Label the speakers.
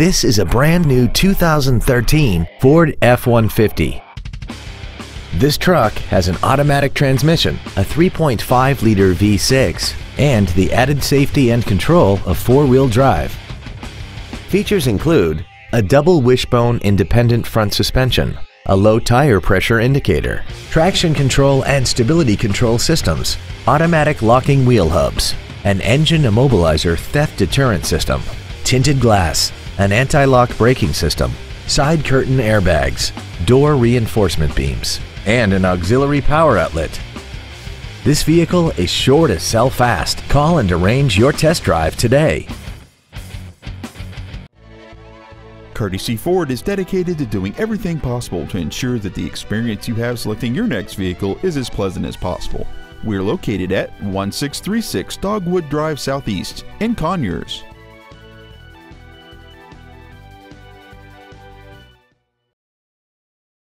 Speaker 1: This is a brand new 2013 Ford F-150. This truck has an automatic transmission, a 3.5-liter V6, and the added safety and control of four-wheel drive. Features include a double wishbone independent front suspension, a low tire pressure indicator, traction control and stability control systems, automatic locking wheel hubs, an engine immobilizer theft deterrent system, tinted glass, an anti-lock braking system, side curtain airbags, door reinforcement beams, and an auxiliary power outlet. This vehicle is sure to sell fast. Call and arrange your test drive today.
Speaker 2: Courtesy Ford is dedicated to doing everything possible to ensure that the experience you have selecting your next vehicle is as pleasant as possible. We're located at 1636 Dogwood Drive Southeast in Conyers.